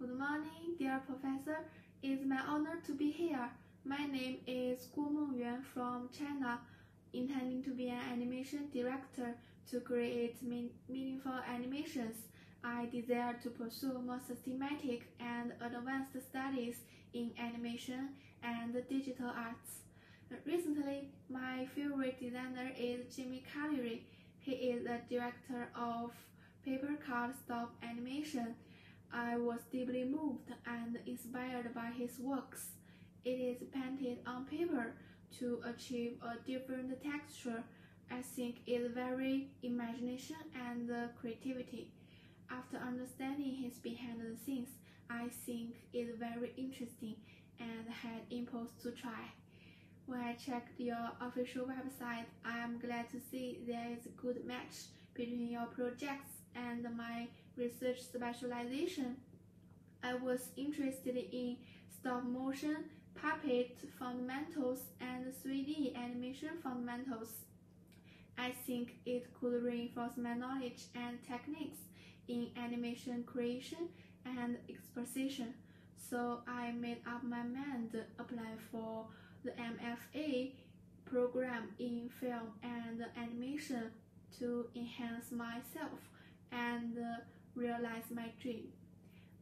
Good morning, dear professor. It's my honor to be here. My name is Guo Mengyuan from China, intending to be an animation director to create mean meaningful animations. I desire to pursue more systematic and advanced studies in animation and digital arts. Recently, my favorite designer is Jimmy Calery. He is the director of Paper Card Stop Animation. I was deeply moved and inspired by his works. It is painted on paper to achieve a different texture. I think it's very imagination and creativity. After understanding his behind the scenes, I think it's very interesting and had impulse to try. When I checked your official website, I am glad to see there is a good match between your projects and my research specialization. I was interested in stop motion, puppet fundamentals, and 3D animation fundamentals. I think it could reinforce my knowledge and techniques in animation creation and exposition. So I made up my mind to apply for the MFA program in film and animation to enhance myself and realize my dream.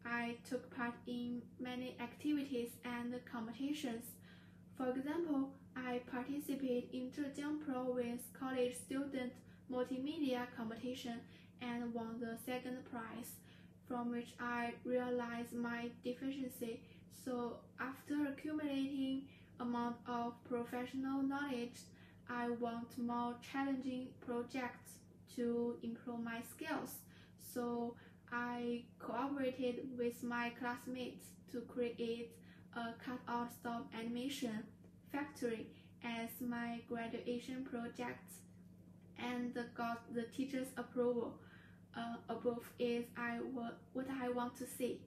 I took part in many activities and competitions. For example, I participated in Zhejiang Province College Student Multimedia Competition and won the second prize, from which I realized my deficiency. So after accumulating amount of professional knowledge, I want more challenging projects to improve my skills. So I cooperated with my classmates to create a cutout stop animation factory as my graduation project and got the teacher's approval. Uh, above is I what I want to see.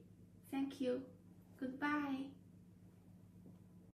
Thank you. Goodbye.